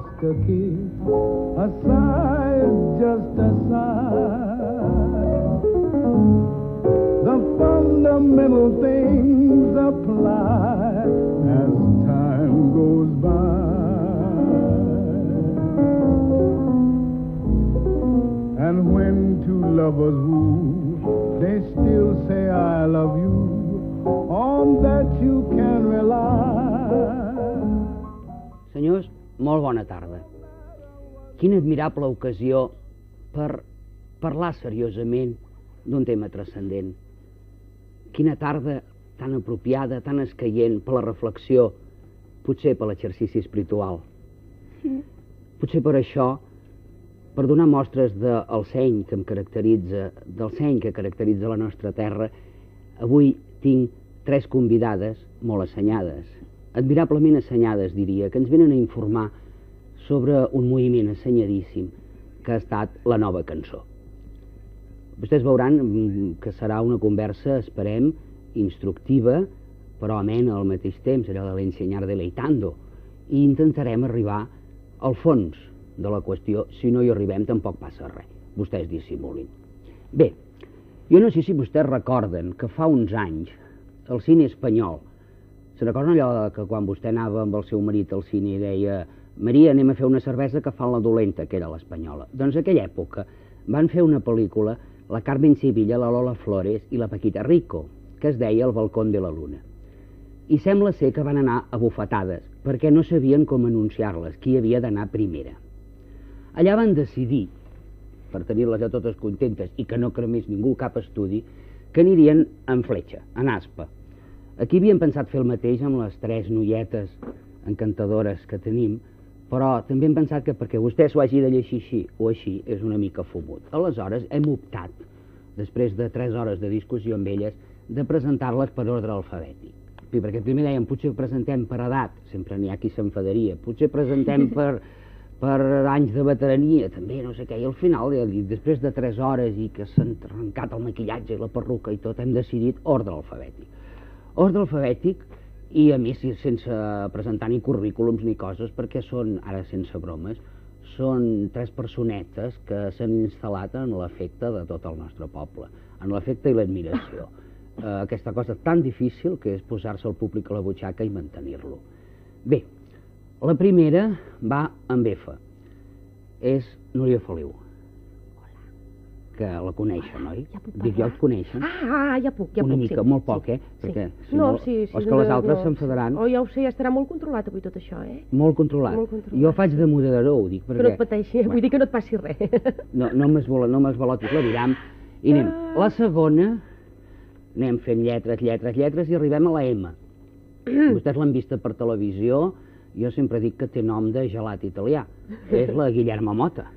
just a kiss. A sigh is just a sigh. The fundamental things apply as time goes by. And when two lovers woo, they still say I love you. On that you can rely. Senyors, molt bona tarda. Quina admirable ocasió per parlar seriosament d'un tema transcendent. Quina tarda tan apropiada, tan escaient per la reflexió, potser per l'exercici espiritual. Potser per això, per donar mostres del seny que em caracteritza, del seny que caracteritza la nostra terra, avui tinc tres convidades molt assenyades, admirablement assenyades, diria, que ens venen a informar sobre un moviment assenyadíssim que ha estat la nova cançó. Vostès veuran mm, que serà una conversa, esperem, instructiva, però amena al mateix temps, allò de l'ensenyar deleitando, i intentarem arribar al fons de la qüestió. Si no hi arribem, tampoc passa res. Vostès dissimulin. Bé, jo no sé si vostès recorden que fa uns anys el cine espanyol, se recorden allò que quan vostè anava amb el seu marit al cine i deia Maria, anem a fer una cervesa que fan la dolenta, que era l'espanyola. Doncs en aquella època van fer una pel·lícula, la Carmen Sevilla, la Lola Flores i la Paquita Rico, que es deia El balcón de la luna. I sembla ser que van anar a bufetades, perquè no sabien com anunciar-les, qui havia d'anar primera. Allà van decidir, per tenir-les a totes contentes i que no cremés ningú cap estudi, que anirien en fletxa, en aspa. Aquí havíem pensat fer el mateix amb les tres noietes encantadores que tenim, però també hem pensat que perquè vostè s'ho hagi de llegir així o així és una mica fumut. Aleshores hem optat, després de tres hores de discussió amb elles, de presentar-les per ordre alfabètic. Sí, perquè primer dèiem, potser presentem per edat, sempre n'hi ha qui s'enfadaria, potser presentem per, per anys de veterania, també, no sé què, i al final, i després de tres hores i que s'han arrencat el maquillatge i la perruca i tot, hem decidit ordre alfabètic. Ordre alfabètic i a més sense presentar ni currículums ni coses perquè són, ara sense bromes, són tres personetes que s'han instal·lat en l'efecte de tot el nostre poble, en l'efecte i l'admiració. Eh, aquesta cosa tan difícil que és posar-se el públic a la butxaca i mantenir-lo. Bé, la primera va amb F. És Núria Feliu que la coneixen, oi? Ja puc Dic, ja et coneixen? Ah, ah, ja puc, ja Una puc, mica, sí. molt poc, sí, eh? Perquè sí. si no, no- sí, sí, o és que les altres no, s'enfadaran. Oh, ja ho sé, ja estarà molt controlat avui tot això, eh? Molt controlat. Molt controlat. Jo faig de moderador, ho dic, Que perquè... no et pateixi, vull dir que no et passi res. No, no m'esvola- no m'esvalotis l'aviram. I anem. Ah. La segona, anem fent lletres, lletres, lletres, i arribem a la M. Vostès l'han vista per televisió, jo sempre dic que té nom de gelat italià. És la Guillermo Mota.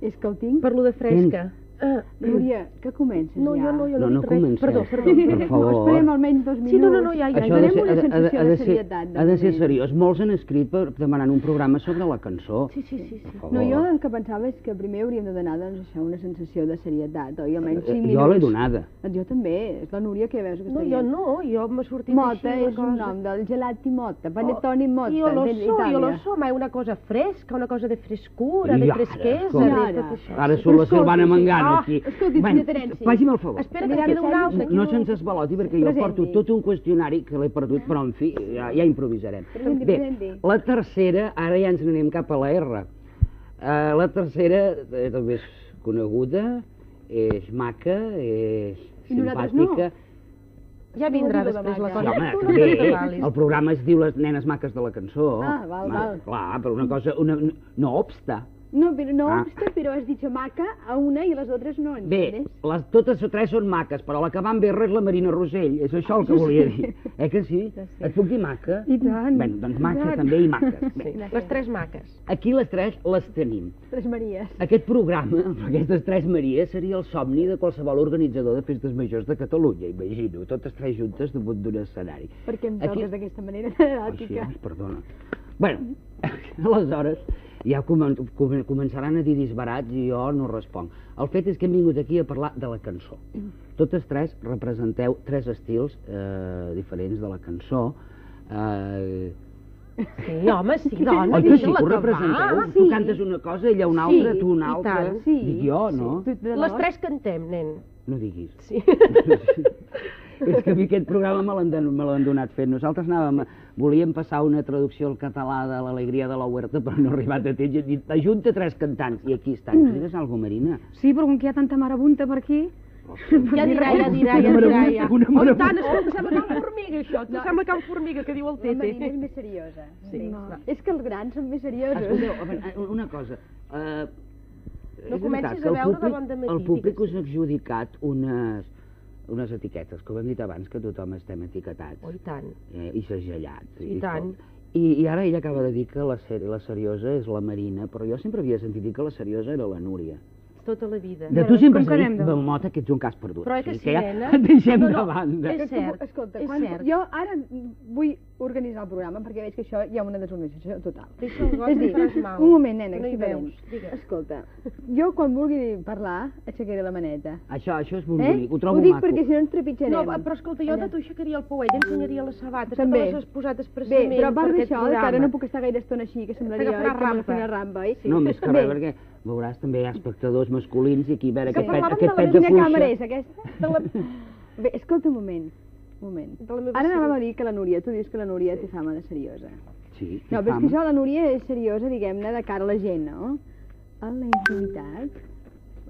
És que el tinc? Per lo de fresca. Ah, Núria, que comences no, ja? jo no, jo No, no, no comencem. Perdó, perdó. Per No, favor. esperem almenys dos minuts. Sí, no, no, no, ja, ja. Això de ser, una ha de, ha de, sensació ha de de serietat. de ha de ser seriós. Molts han escrit per demanar un programa sobre la cançó. Sí, sí, sí. sí. No, jo el que pensava és que primer hauríem de donar, doncs, això, una sensació de serietat, oi? Almenys Eh, 5 Jo minuts. l'he donada. Jo també, és la Núria que veus que No, jo no, jo m'ha sortit Mota així una és un cosa. nom del gelati Mota, panettone Mota, Io lo so, io lo so, ma è una cosa fresca, una cosa di frescura, I escolta. di Ara. tot això. Ara surt la Silvana. Mangana Ah, aquí. escolti, senyor Terenci. faci'm el favor. Espera, que queda un altre. aquí. No se'ns esvaloti perquè jo porto tot un qüestionari que l'he perdut, però en fi, ja, ja improvisarem. Presenti, Bé, presenti. la tercera, ara ja ens n'anem cap a la R. Uh, la tercera eh, també és coneguda, és maca, és simpàtica. Ja vindrà No, no, després la no, Sí, cosa. home, no també, t'escavalis. el programa es diu Les nenes maques de la cançó. Ah, val, val. Clar, però una cosa, una, no obsta. No, pero no Ah. obsta, pero has dicho maca a una y a las otras no, Bé, ¿entiendes? les, totes tres són maques, però la que va amb R és la Marina Rossell, és això el que volia dir. Eh que sí? Et puc dir maca? I tant. Bé, doncs maca I tant. també i maques. Sí, Bé, les tres maques. aquí les tres les tenim. Tres Maries. Aquest programa, amb aquestes tres Maries, seria el somni de qualsevol organitzador de festes majors de Catalunya, imagino, totes tres juntes damunt d'un escenari. Per què em Aquí- toques d'aquesta manera Així, eròtica? doncs, perdona. Bueno, aleshores ja comen comen començaran a dir disbarats i jo no responc. El fet és que hem vingut aquí a parlar de la cançó. Totes tres representeu tres estils eh, diferents de la cançó. Eh, Sí, home, sí, dona, Oi que sí, que ho representeu? sí. Tu cantes una cosa, ella una altra, Sí, tu una altra. tant, sí, Dic jo, no? Tu, de Les tres cantem, nen. No diguis. Sí. És que a mi aquest programa me l'han don- me l'han donat fet. Nosaltres anàvem, volíem passar una traducció al català de l'alegria de la huerta, però no ha arribat a temps. I he dit, ajunta tres cantants, i aquí estan. Mm. Digues alguna Marina. Sí, però com que hi ha tanta marabunta per aquí... Ja dirà, ja dirà, ja Una dirà, ja. una Oh, marabunta. tant, escolta, sembla Can Formiga, això. Tu sembla Can Formiga, que diu el La Marina és Tete. més seriosa. Sí, No. És que els grans són més seriosos. Escolteu, veure, una cosa. Uh, No comencis a veure de bon dematí, El públic us ha adjudicat unes, unes etiquetes, que ho hem dit abans, que tothom estem etiquetats. Oh, i tant. eh, i segellats. I tant. I, I ara ella acaba de dir que la, ser, la seriosa és la Marina, però jo sempre havia sentit dir que la seriosa era la Núria. Tota la vida. De tu sempre s'ha que dit, anem de- Belmota, que ets un cas perdut. Però eh o que sí, ja nena? et deixem No, de no, banda. és És que, cert, escolta, és quan, cert. jo ara vull organitzar el programa perquè veig que això hi ha una desorganització total. Deixa el gos És dir, un moment, nena, Que no hi veus. Digues. Escolta, jo quan vulgui parlar aixecaré la maneta. Això, això és molt Eh? bonic, ho trobo ho dic maco. perquè si no ens trepitjarem. No, però escolta, jo de tu aixecaria el pouet, ensenyaria les sabates, També. que te les has posat Bé, expressament però a part d'això, que ara no puc estar gaire estona així, que semblaria que rampa. m'ha rampa, oi? No, més que Bé, res, perquè veuràs també hi ha espectadors masculins i aquí a veure Que aquest pet, parlàvem aquest de pet de Quina càmera fluixa. és aquesta? De la... Bé, escolta un moment, un moment. Ara anàvem a dir que la Núria, tu dius que la Núria té fama de seriosa. Sí, No, però és que això, la Núria és seriosa, diguem-ne, de cara a la gent, no? A la intimitat.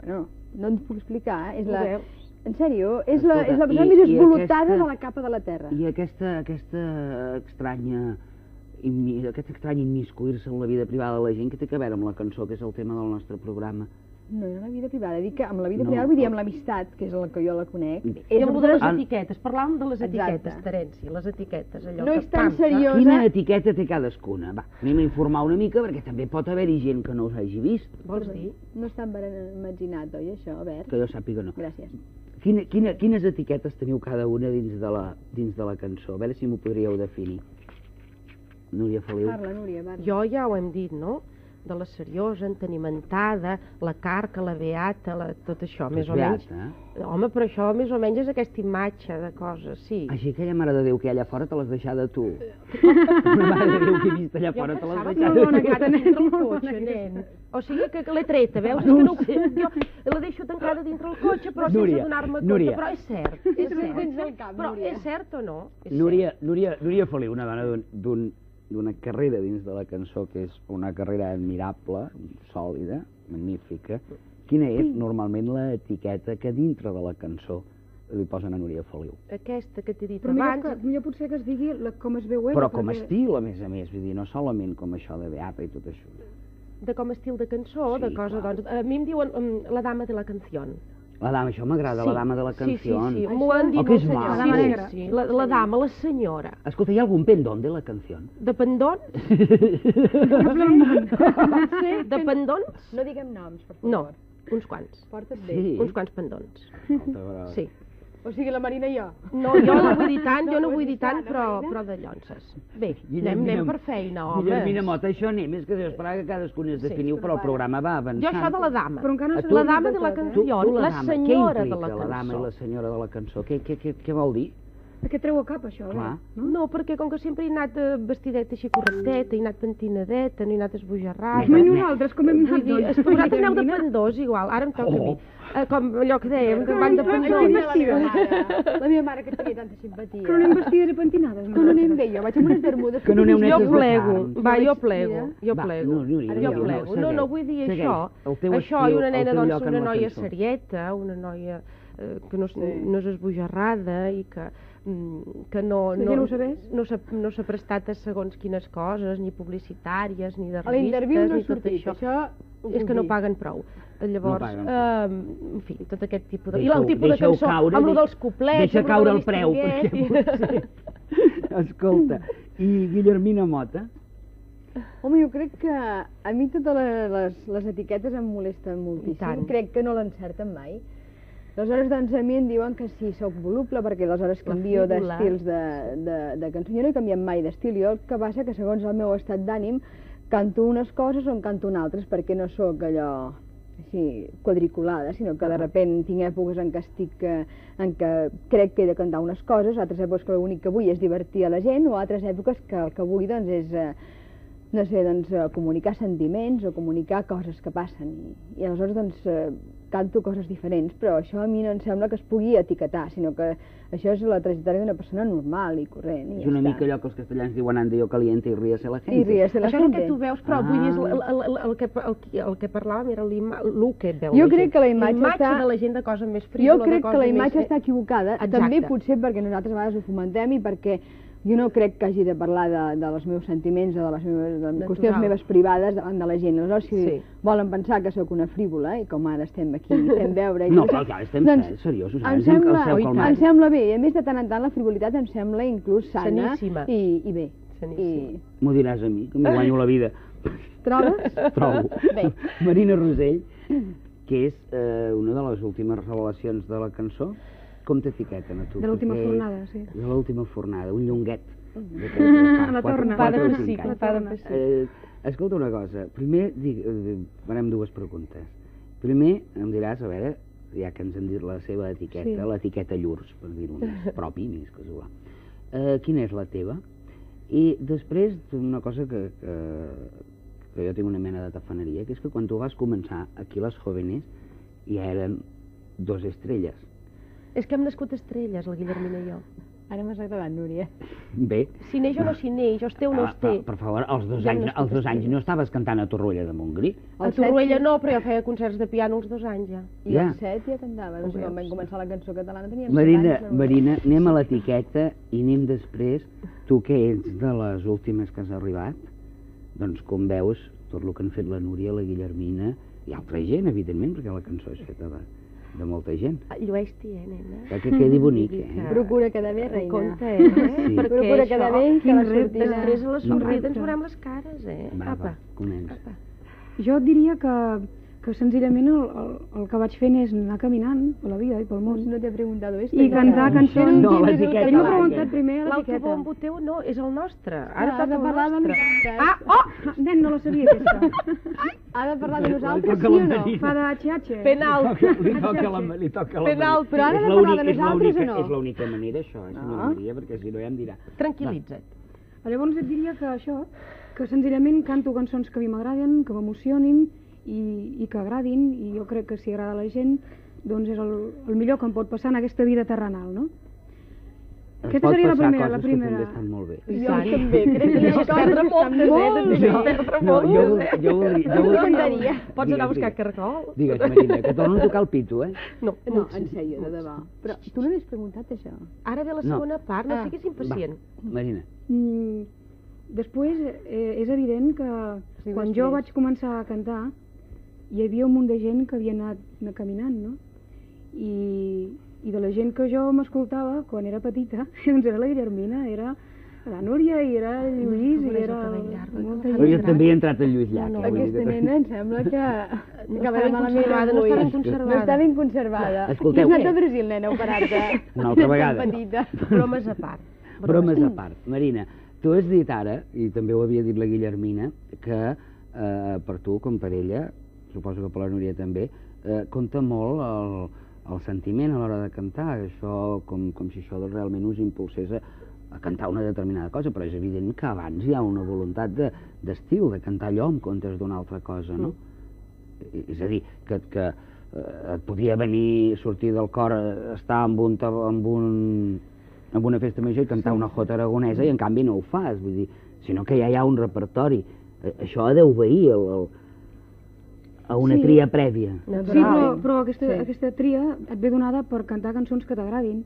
Bueno, no et puc explicar, és la... En sèrio, és la, és la persona i- més esvolutada aquesta- de la capa de la terra. I aquesta, aquesta estranya aquest estrany immiscuir-se en la vida privada de la gent que té a veure amb la cançó, que és el tema del nostre programa. No, no, la vida privada. Dic que amb la vida No, privada vull dir amb l'amistat, que és la que jo la conec. Lo de les Ah. etiquetes, parlàvem de les Exacte. etiquetes, Terenci, les etiquetes, allò No que és tan pam, seriós. Quina etiqueta té cadascuna? Va, anem a informar una mica, perquè també pot haver-hi gent que no us hagi vist, Vols dir? No està imaginat, oi, això, Albert? que jo sàpiga no. Gràcies. Quina, quina, quines etiquetes teniu cada una dins de, la, dins de la cançó? A veure si m'ho podríeu definir. Núria Feliu. Parla, Núria, parla. Jo ja ho hem dit, no? De la seriosa, entenimentada, la carca, la beata, la... tot això, més o menys. Beata, eh? Home, però això més o menys és aquesta imatge de coses, sí. Així que aquella mare de Déu que hi ha allà fora te l'has deixada tu. Una mare de Déu que he vist allà Jo fora te l'has deixada que tu. l'he tancada dintre el cotxe, nen. O sigui que, que l'he treta, veus? És que no ho puc, jo la deixo tancada dintre el cotxe, però Núria, sense donar-me compte. Núria. Però és cert, és cert. cap, Però Núria. és cert o no? És Núria, Núria, Núria Feliu, una dona d'un- d'una carrera dins de la cançó que és una carrera admirable, sòlida, magnífica. Quina és normalment l'etiqueta que dintre de la cançó li posen a Núria Feliu? Aquesta que t'he dit Però millor, abans, que, millor potser que es digui la, com es veu ella. Però com a perquè- estil, a més a més, vull dir, no solament com això de Beata i tot això. de com a estil de cançó, Sí, de cosa, clar. doncs, a mi em diuen um, la dama de la canció. La dama, això m'agrada, la dama de la canció. Sí, sí, sí, m'ho han dit Oh, senyors. La dama Sí, negra. sí, la, la dama, la senyora. Escolta, hi ha algun pendón de la canció? De pendons? Sí, De pendons? No diguem noms, per favor. No, uns quants. Porta't bé. Sí. Uns quants pendons. Sí. O sigui, la Marina i jo. No, jo no vull dir tant, jo no No, vull dir tant, però, però de llonces. Bé, anem, anem per feina, home. Guillermina Mota, això anem, és que Déu esperava que cadascun es Sí, definiu, però el programa va avançant. Jo això de la dama. Però encara no La dama de la canció, la dama, senyora què de la implica la dama i cançó. la senyora de la cançó? Què, què, què, què vol dir? De què treu a cap, això? Clar. No? No, perquè com que sempre he anat eh, vestideta així correcteta, he anat pentinadeta, no he anat esbojarrada. Home, i nosaltres com hem anat, dir, és que vosaltres aneu de pendós, igual, ara em toca a mi. Oh. Eh, com allò que dèiem, que van de pendós. la meva mare. La meva mare que tenia tanta simpatia. Que no anem vestides i pentinades. Que no anem bé, jo vaig amb unes bermudes. Que no aneu Jo plego, va, jo plego, jo Va, plego. no, jo plego. no, No, no, vull dir això. El Això i una el nena, doncs, una noia serieta, una noia eh, que no, no és esbojarrada i que, que no, no, sabés? no s'ha no s'ha prestat a segons quines coses, ni publicitàries, ni de A revistes, l'interviu no ni ha tot sortit, això. això... És que no paguen prou. Llavors, paguen eh, en fi, tot aquest tipus de... I Deixa-ho- el tipus de cançó, caure, amb dei- dels coplets... Deixa caure el preu, perquè l'Istinguet, potser... Escolta, i Guillermina Mota? Home, jo crec que a mi totes les, les, etiquetes em molesten moltíssim. Crec que no l'encerten mai. Aleshores, a mi em diuen que sí, sóc voluble, perquè aleshores La canvio d'estils de, de, de cançó. Jo no he canviat mai d'estil. Jo el que passa que, segons el meu estat d'ànim, canto unes coses o en canto unes altres, perquè no sóc allò així quadriculada, sinó que de repent tinc èpoques en què estic, eh, en què crec que he de cantar unes coses, altres èpoques que l'únic que vull és divertir a la gent, o altres èpoques que el que vull doncs, és eh, no sé, doncs, eh, comunicar sentiments o comunicar coses que passen. I, i aleshores doncs, canto coses diferents, però això a mi no em sembla que es pugui etiquetar, sinó que això és la trajectòria d'una persona normal i corrent. I És una ja mica allò que els castellans diuen ande yo caliente i ríase la gente. I ríase la Això és el gente. que tu veus, però vull dir, el, Ah. el, el, el, que, el, que- el que parlàvem era el que veu Jo la crec gent. que la imatge imatge està- de la gent de cosa més frívola, Jo crec que la imatge més... està equivocada, Exacte. també potser perquè nosaltres a vegades ho fomentem i perquè jo no crec que hagi de parlar de, de els meus sentiments o de les meves de Natural. qüestions meves privades davant de la gent. Aleshores, si Sí. volen pensar que sóc una frívola, i com ara estem aquí fent veure... i No, però clar, estem doncs, seriosos, Em sembla, em sembla bé, i a més de tant en tant la frivolitat em sembla inclús sana Saníssima. i, i bé. Saníssima. I M'ho diràs a mi, que m'hi guanyo la vida. trobes? Trobo. Bé. Marina Rosell, que és eh, una de les últimes revelacions de la cançó, com t'etiqueten a tu? De l'última fornada, sí. De l'última fornada, un llonguet. De la torna. cinc sí, anys. padre sí. Eh, escolta una cosa, primer dig, eh, farem dues preguntes. Primer em diràs, a veure, ja que ens han dit la seva etiqueta, Sí. l'etiqueta Llurs, per dir-ho més propi, més casual. Eh, quina és la teva? I després, una cosa que, que, que jo tinc una mena de tafaneria, que és que quan tu vas començar aquí les jóvenes ja eren dos estrelles. És que hem nascut estrelles, la Guillermina i jo. Ara m'has agradat, Núria. Bé, Si neix o no si neix, o es té o no ah, es té. per, per favor, als dos, Ja anys, als dos anys no estaves cantant a Torroella de Montgrí? A Torroella no, però jo feia concerts de piano als dos anys ja. I Ja. el set ja cantava, no sé, quan vam començar la cançó catalana teníem Marina, set anys. no? Marina, anem a l'etiqueta i anem després, tu que ets de les últimes que has arribat, doncs com veus tot el que han fet la Núria, la Guillermina i altra gent, evidentment, perquè la cançó és feta de, de molta gent. Ah, Llueix-t'hi, eh, nena? Que, que quedi bonic, eh? Procura quedar bé, reina. compte, eh? Sí. Procura això... quedar bé, que la sortida... Després a la No, somrida ens veurem les cares, eh? Va, Apa, va, comença. apa. Jo diria que, que senzillament el, el, el que vaig fent és anar caminant per la vida i pel món. No t'he preguntado esto. I cantar cançons... No, l'etiqueta. Ell m'ha preguntat primer a L'altre l'etiqueta. bombo teu no, és el nostre. Ara has de parlar de nosaltres. Ah, oh! Nen, no la sabia aquesta. Ha de parlar de nosaltres, sí o no? Fa de. Fent alt. Li toca la, li toca la Fent alt. Però ara És ha de parlar de nosaltres o no? És l'única manera, això, eh, senyora Ah. Maria, perquè si no ja em dirà. Tranquil·litza't. Llavors et diria que això, que senzillament canto cançons que a mi m'agraden, que m'emocionin i, i que agradin, i jo crec que si agrada a la gent, doncs és el, el millor que em pot passar en aquesta vida terrenal, no? Es Aquesta seria la primera, la primera. que també estan molt bé. Jo també, crec que coses perdre moltes, eh? molt Te bé. deixes perdre No, jo, moltes, eh? jo, jo, No vol- m'encantaria. Pots anar a buscar cargol? Digues, Marina, que torno a tocar el pito, eh? No, No, en sèrio, de debò. Però tu no m'has preguntat això. Ara ve la No. segona part, no Ah. siguis impacient. Va, Marina. Mm, després, eh, és evident que Sí, quan després. jo vaig començar a cantar, hi havia un munt de gent que havia anat, anat caminant, no? I, I de la gent que jo m'escoltava quan era petita, doncs era la Guillermina, era la Núria i era el Lluís i pobresa, era el molta gent. Gran. també he entrat en Lluís Llach. No, no, Aquesta que- nena em sembla que... No està ben malament conservada, no està ben No conservada. està ben conservada. Escolteu. Has anat a Brasil, nena, operar-te. Una altra vegada. petita. Bromes a part. Bromes a part. Marina, tu has dit ara, i també ho havia dit la Guillermina, que eh, per tu, com per ella, suposo que per la Núria també, eh, compta molt el, el sentiment a l'hora de cantar, això, com, com si això realment us impulsés a, a cantar una determinada cosa, però és evident que abans hi ha una voluntat de- d'estil, de, de cantar allò en comptes d'una altra cosa, no? I- És a dir, que, que eh, et podia venir, sortir del cor, eh, estar amb un, amb un, amb una festa major i cantar una jota aragonesa i en canvi no ho fas, vull dir, sinó que ja hi ha un repertori. Eh, Això ha d'obeir el, el, a una Sí. tria prèvia. Sí, però, però aquesta, sí. aquesta tria et ve donada per cantar cançons que t'agradin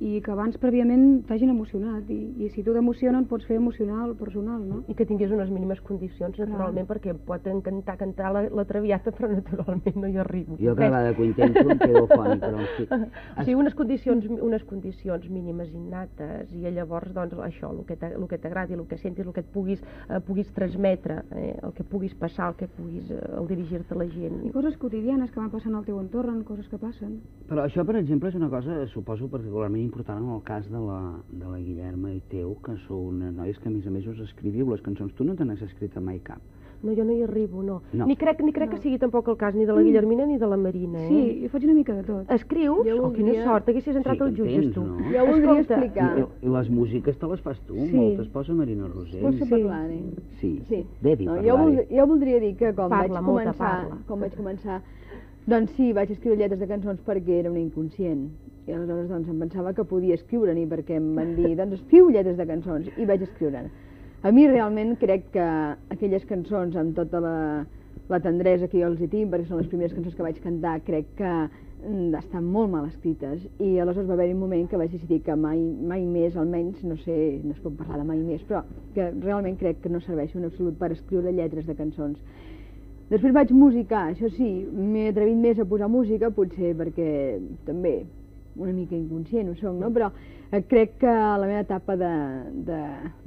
i que abans prèviament t'hagin emocionat i, i si tu t'emocionen pots fer emocional personal, no? I que tingués unes mínimes condicions, naturalment, perquè em pot encantar cantar la, la traviata, però naturalment no hi arribo. Jo cada vegada que ho intento em quedo fònic, però fi. O sigui, unes condicions, unes condicions mínimes innates i llavors, doncs, això, el el que t'agradi, el que sentis, el que et puguis, eh, puguis transmetre, eh, el que puguis passar, el que puguis, eh, el dirigir-te a la gent. I coses quotidianes que van passant al teu entorn, coses que passen. Però això, per exemple, és una cosa, suposo, particularment important en el cas de la, de la Guillerma i teu, que sou unes noies que, a més a més, us escriviu les cançons. Tu no te n'has escrit mai cap. No, jo no hi arribo, no. No. Ni crec, ni crec No. que sigui tampoc el cas ni de la Guillermina ni de la Marina, eh? Sí, jo faig una mica de tot. Escrius? Jo Oh, quina voldria- sort, haguessis entrat Sí, als jutges, tu. no? Jo voldria Escolta, explicar. I, I les músiques te les fas tu, Sí. moltes posa Marina Rosell. Posso Sí. parlar, eh? Sí, Sí. devi No, jo, parlare. vold, jo voldria dir que quan Parla, vaig molta, començar, parla. quan vaig començar, doncs sí, vaig escriure lletres de cançons perquè era una inconscient. I aleshores doncs em pensava que podia escriure-n'hi perquè em van dir, doncs escriu lletres de cançons i vaig escriure A mi realment crec que aquelles cançons amb tota la, la tendresa que jo els hi tinc, perquè són les primeres cançons que vaig cantar, crec que mm, estan molt mal escrites i aleshores va haver-hi un moment que vaig decidir que mai, mai més, almenys, no sé, no es pot parlar de mai més, però que realment crec que no serveix en absolut per escriure lletres de cançons. Després vaig musicar, això sí, m'he atrevit més a posar música, potser perquè també una mica inconscient ho soc, no? però eh, crec que la meva etapa d'escriure de,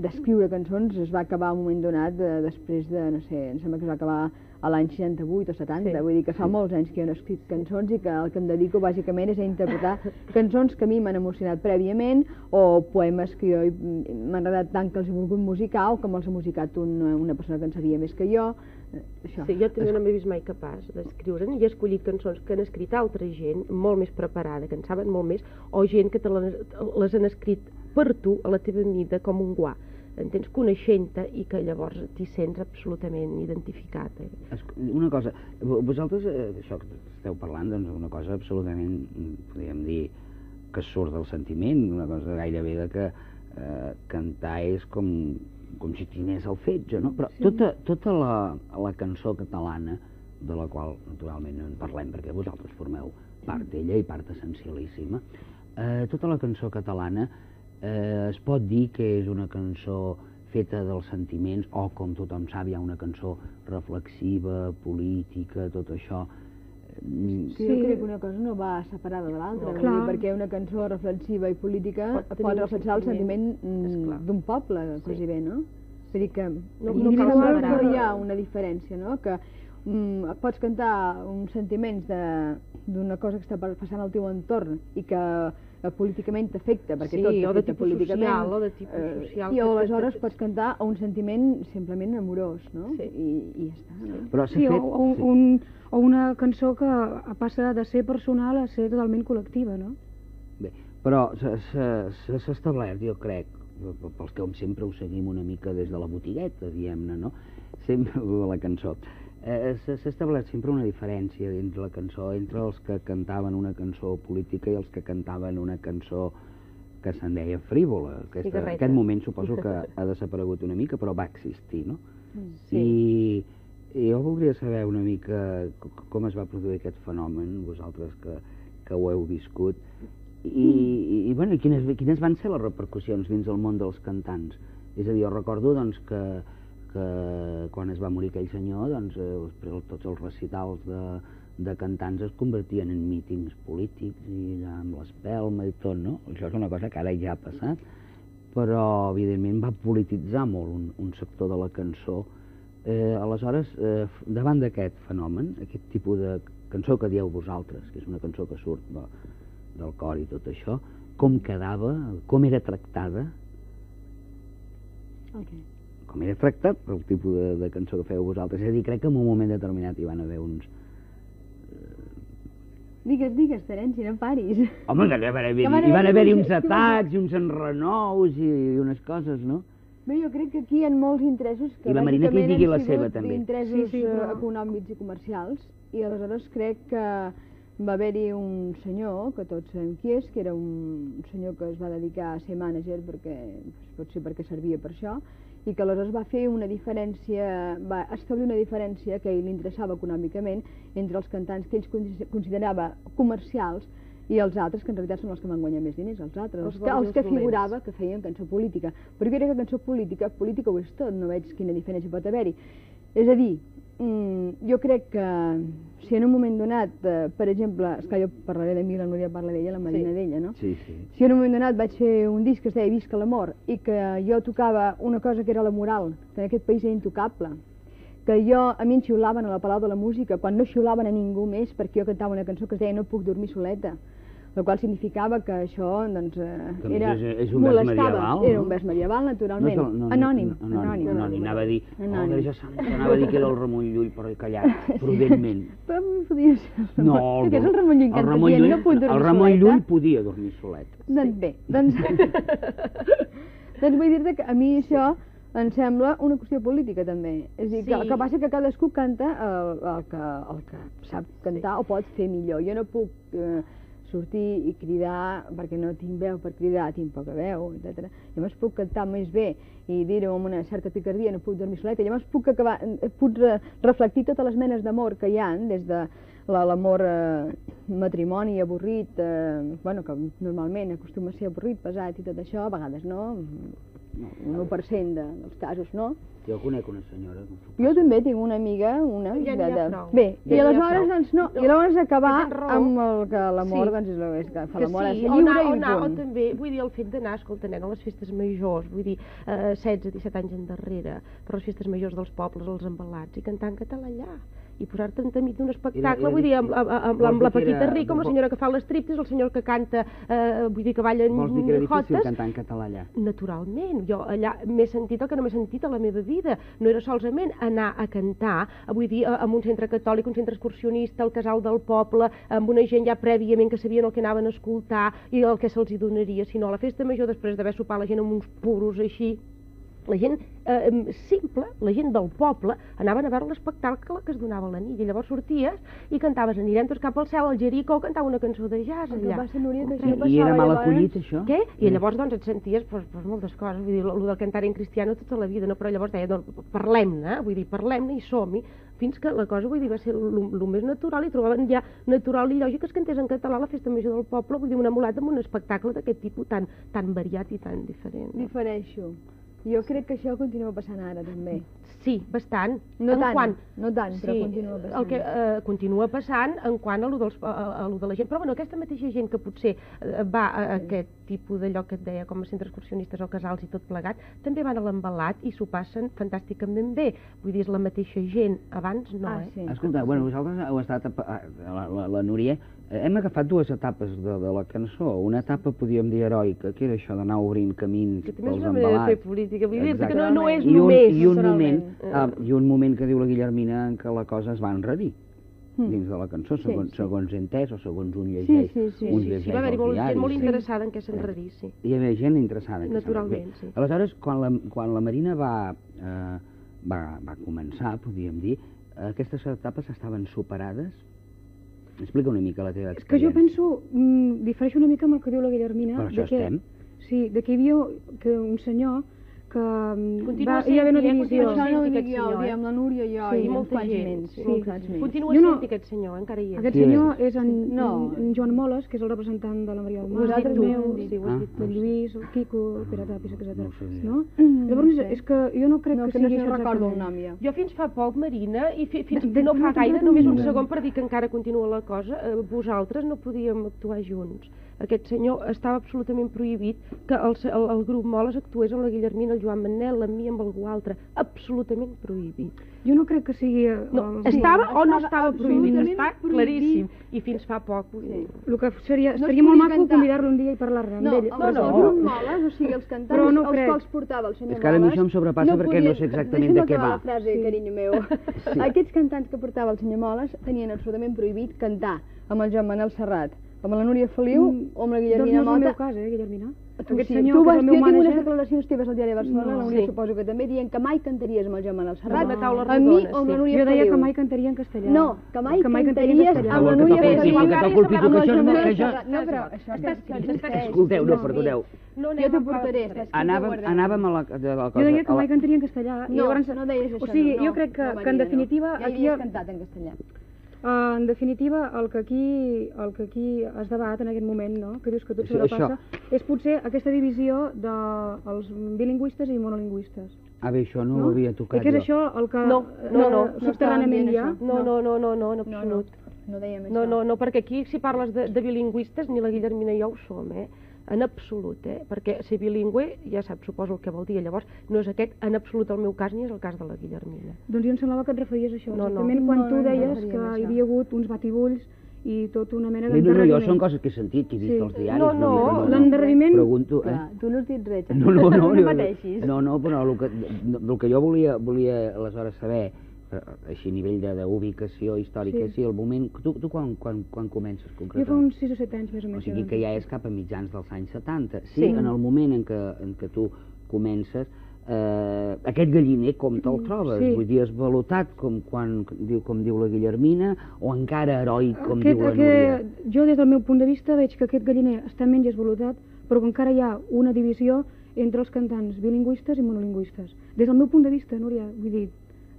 d'escriure cançons es va acabar un moment donat de, després de, no sé, em sembla que es va acabar a l'any 68 o 70, Sí. vull dir que fa molts anys que jo no he escrit cançons i que el que em dedico bàsicament és a interpretar cançons que a mi m'han emocionat prèviament o poemes que jo he- m'ha agradat tant que els he volgut musicar o que me'ls ha musicat una, una persona que en sabia més que jo, eh, això. Sí, jo també no m'he vist mai capaç d'escriure'n i he escollit cançons que han escrit altra gent molt més preparada, que en saben molt més, o gent que te les, les han escrit per tu, a la teva mida, com un guà. Entens? Coneixent-te i que llavors t'hi sents absolutament identificat. Eh? Una cosa, vo- vosaltres, eh, això que esteu parlant, doncs una cosa absolutament, podríem dir, que surt del sentiment, una cosa gairebé de que eh, cantar és com, com si tingués el fetge, no? Però tota, tota la, la cançó catalana, de la qual naturalment no en parlem perquè vosaltres formeu part d'ella i part essencialíssima, eh, tota la cançó catalana eh, es pot dir que és una cançó feta dels sentiments o, com tothom sap, hi ha una cançó reflexiva, política, tot això. Mm, Sí, jo Sí. crec que una cosa no va separada de l'altra, No. dir, perquè una cançó reflexiva i política Pot pot, reflexar el sentiment, mm, d'un poble, Sí. quasi bé, no? Vull dir que No- no que hi ha una diferència, no? Que mm, pots cantar uns sentiments de- d'una cosa que està pa- passant al teu entorn i que políticament t'afecta, perquè Sí, tot o de t'afecta tipus políticament. social, o de tipus eh, social I que- aleshores pots cantar a un sentiment simplement amorós, no? Sí. I, I ja està, no? Però s'ha Sí, o, fet... o, sí. un, o una cançó que passa de ser personal a ser totalment col·lectiva, no? Bé, però s'ha- establert, jo crec, pels que sempre ho seguim una mica des de la botigueta, diguem-ne, no? Sempre de la cançó. Eh, s'ha s'ha establert sempre una diferència dins la cançó entre els que cantaven una cançó política i els que cantaven una cançó que se'n deia frívola. Aquesta, Cigarreta. aquest moment suposo que ha desaparegut una mica, però va existir, no? Sí. I, I jo voldria saber una mica com es va produir aquest fenomen, vosaltres que, que ho heu viscut, i, i, i bueno, quines, quines van ser les repercussions dins el món dels cantants? És a dir, jo recordo doncs, que, que quan es va morir aquell senyor, doncs, eh, tots els recitals de, de cantants es convertien en mítings polítics i allà amb l'espelma i tot, no? Això és una cosa que ara ja ha passat, però evidentment va polititzar molt un, un sector de la cançó. Eh, aleshores, eh, davant d'aquest fenomen, aquest tipus de cançó que dieu vosaltres, que és una cançó que surt de, del cor i tot això, com quedava, com era tractada, Okay. Com era tractat pel tipus de, de cançó que feu vosaltres. És a dir, crec que en un moment determinat hi van haver uns... Digues, digues, Terenci, no paris. Home, que hi van haver, Que van hi van haver- uns atacs i uns enrenous i, i unes coses, no? Bé, jo crec que aquí hi ha molts interessos que I la Marina que digui la seva, també. interessos Sí, sí, eh, però- econòmics i comercials i aleshores crec que va haver-hi un senyor, que tots sabem qui és, que era un senyor que es va dedicar a ser mànager perquè, potser perquè servia per això, i que aleshores va fer una diferència, va establir una diferència que ell li interessava econòmicament entre els cantants que ell consi- considerava comercials i els altres, que en realitat són els que van guanyar més diners, els altres, Els els, que, els que figurava que feien cançó política. Però jo crec que cançó política, política ho és tot, no veig quina diferència pot haver-hi. És a dir, mm, jo crec que si en un moment donat, eh, per exemple, esclar, jo parlaré de mi, la Núria parla d'ella, la Marina Sí. d'ella, no? Sí, sí. Si en un moment donat vaig fer un disc que es deia Visca l'amor i que jo tocava una cosa que era la moral, que en aquest país era intocable, que jo, a mi em xiulaven a la Palau de la Música quan no xiulaven a ningú més perquè jo cantava una cançó que es deia No puc dormir soleta, la qual significava que això doncs, eh, Que era, és- és un vers molestava. medieval, Era no? un vers medieval, naturalment. No, no, no, anònim, no, anònim, anònim. anònim, anava a dir, oh, Anònim. Verge Santa, anava a dir que era el Ramon Llull, però he callat, prudentment. Però podia ser el No, que és el Ramon Llull que el Ramon dient, Llull, no puc dormir el Ramon soleta. Llull podia dormir solet. Doncs bé, doncs... doncs vull dir-te que a mi això em sembla una qüestió política també. És a dir, que, Sí. que passa que cadascú canta el, el, que, el que sap cantar o pot fer millor. Jo no puc eh, sortir i cridar perquè no tinc veu per cridar, tinc poca veu, etc. Llavors puc cantar més bé i dir-ho amb una certa picardia, no puc dormir soleta. Llavors puc, acabar, puc re, reflectir totes les menes d'amor que hi han, des de la- l'amor eh, matrimoni avorrit, eh, bueno, que normalment acostuma a ser avorrit, pesat i tot això, a vegades no, un 1% de, dels casos no. Jo conec una senyora... que Jo també tinc una amiga, una... Ja n'hi ha prou. Bé, Ja i aleshores, doncs, no, No, i aleshores acabar amb el que l'amor, Sí. doncs, és, el- que fa que l'amor sí, ser o lliure anar, o, i anar, o punt. també, vull dir, el fet d'anar, escolta, nen, a les festes majors, vull dir, eh, 16, 17 anys endarrere, per les festes majors dels pobles, els embalats, i cantar en català allà, i posar-te enmig d'un espectacle, vull dir, amb, amb, amb, amb la Paquita era- Rico, amb la senyora que fa les triptes, el senyor que canta, eh, vull dir, que balla en Vols dir que era difícil jotes, cantar en català allà? Naturalment, jo allà m'he sentit el que no m'he sentit a la meva vida. No era solament anar a cantar, eh, vull dir, a- en un centre catòlic, un centre excursionista, el casal del poble, amb una gent ja prèviament que sabien el que anaven a escoltar i el que se'ls hi donaria, sinó a la festa major, després d'haver sopat la gent amb uns puros així, la gent eh, simple, la gent del poble, anaven a veure l'espectacle que es donava a la nit, i llavors sorties i cantaves Anirem tots cap al cel, al Jericó, cantava una cançó de jazz allà. passa, Núria, que això I, passava I era mal llavors- acollit, això? Què? I llavors doncs et senties pues, pues, moltes coses, vull dir, el del cantar en cristiano tota la vida, no? però llavors deia, doncs, parlem-ne, vull dir, parlem-ne i som-hi, fins que la cosa, vull dir, va ser el més natural i trobaven ja natural i lògic que es cantés en català la festa major del poble, vull dir, un emulat amb un espectacle d'aquest tipus tan, tan variat i tan diferent. No? Difereixo. Jo crec que això continua passant ara, també. Sí, bastant. No en tant, quant, no tant, però continua passant. El que eh, continua passant en quant a lo, dels, a, a, lo de la gent. Però bueno, aquesta mateixa gent que potser eh, va a, a aquest tipus d'allò que et deia, com a centres excursionistes o casals i tot plegat, també van a l'embalat i s'ho passen fantàsticament bé. Vull dir, és la mateixa gent. Abans no, Ah, eh? sí. Escolta, bueno, vosaltres heu estat, a, a, la, la, la Núria, eh, hem agafat dues etapes de, de la cançó. Una etapa, podríem dir, heroica, que era això d'anar obrint camins Que també és pels una manera de fer embalats. Política. Vull dir Exacte. que no, no és I un, només... i un moment, uh, I un moment que diu la Guillermina en què la cosa es va enrarir Mm. dins de la cançó, Sí, segons, sí. segons he entès o segons un Sí, llegeix. sí, sí. un Sí, llegeix sí, va haver-hi molt, gent molt interessada en què s'enredís, sí. Hi havia gent interessada. en Naturalment, sí. Aleshores, quan la, quan la Marina va, eh, va, va començar, podríem dir, aquestes etapes estaven superades? Explica una mica la teva És que jo experiència. penso, mm, difereixo una mica amb el que diu la Guillermina. Per de això que, estem. Sí, de que hi havia que un senyor que mm, Continua va, hi va haver una divisió. Això no ho dic aquest jo, ho senyor, diem la Núria i jo, Sí, i molta gent, sí. Continua Jo no- sent aquest senyor, encara hi és. Aquest senyor és en, No. en, Joan Moles, que és el representant de la Maria del Mar, Ho has dit sí, ho has dit tu. el Lluís, el Quico, el Pere Tapis, etc. No ho sabia. No? Mm, Llavors, no sé. és que jo no crec No, que que no sigui se'n això recordo el nom, ja. Jo fins fa poc, Marina, i fi, fins De- no fa no, gaire, no, només no, un no. segon per dir que encara continua la cosa, eh, vosaltres no podíem actuar junts. Aquest senyor estava absolutament prohibit que el, el, el grup Moles actués amb la Guillermina, el Joan Manel, amb mi, amb algú altre. Absolutament prohibit. Jo no crec que sigui... eh, No, el- estava o no estava estava prohibit? Està prohibit. claríssim. I fins fa poc. Sí. El que seria, No es estaria molt maco convidar-lo un dia i parlar-ne amb No, ell. el, No, no. el grup Moles, o sigui, els cantants, Però no els crec. quals portava el senyor És que ara a mi Moles, això em sobrepassa perquè no sé exactament de què acabar va. la frase, Sí. carinyo meu. Aquests cantants que portava el senyor Moles tenien absolutament prohibit cantar amb el Joan Manel Serrat, amb la Núria Feliu Mm, o amb la Doncs Guillermina no és el meu Mota. cas, eh, Guillermina. Tu, Aquest sí, senyor, tu que vas, és el jo tinc unes declaracions teves al diari de Barcelona, No. la Núria Sí. suposo que també, dient que mai cantaries amb el Joan Manel Serrat, Una taula amb mi rodona, o amb la sí. Núria Jo deia Feliu. que mai cantaria en castellà. No, que mai que mai cantaries en castellà. amb la Que Núria Feliu. colpit, que t'ha colpit, amb que això no- que Serrat. No, però això Estàs- estàs- Escolteu, no, perdoneu. No Jo t'ho a- portaré, Anàvem, anàvem a la, de la cosa. Jo deia que a la- mai cantaria en castellà. No, no deies això. O sigui, no, jo crec que, no, que en definitiva... No. Ja aquí, havies cantat en castellà. Uh, en definitiva, el que aquí, el que aquí es debat en aquest moment, no? que dius que tot Això- sobrepassa, és potser aquesta divisió dels bilingüistes i monolingüistes. Ah, bé, això no, ho havia tocat I que és jo. això el que No, no, no, eh, no subterràniament estàvem hi ha. No, no, no, no, no, en No, no, absolut. no dèiem això. No, no, no, perquè aquí si parles de, de bilingüistes ni la Guillermina i jo ho som, eh? En absolut, eh? Perquè ser bilingüe, ja saps, suposo el que vol dir, llavors no és aquest en absolut el meu cas ni és el cas de la Guillermina. Doncs jo em semblava que et referies a això, No, no. exactament quan No, tu no, no deies referíem que hi això. havia hagut uns batibulls i tot una mena Bé, no, no, jo d'endarreriment. són coses que he sentit, que he vist Sí. als diaris. No, no, que l'endarreriment- Pregunto, eh? Clar, tu no has dit res, No, no, no, no no, no, però el que, el que jo volia, volia aleshores saber, així a nivell de- d'ubicació històrica, Sí. sí. el moment... Tu, tu quan, quan, quan comences Jo fa concretament? uns 6 o 7 anys més o O menys. sigui doncs. que ja és cap a mitjans dels anys 70. Sí, Sí. en el moment en què, en què tu comences, eh, aquest galliner com te'l trobes? sí. Vull dir, esvalotat com, quan, diu, com diu la Guillermina o encara heroic com aquest, diu la aquest, Núria? jo des del meu punt de vista veig que aquest galliner està menys esvalotat, però que encara hi ha una divisió entre els cantants bilingüistes i monolingüistes. Des del meu punt de vista, Núria, vull dir,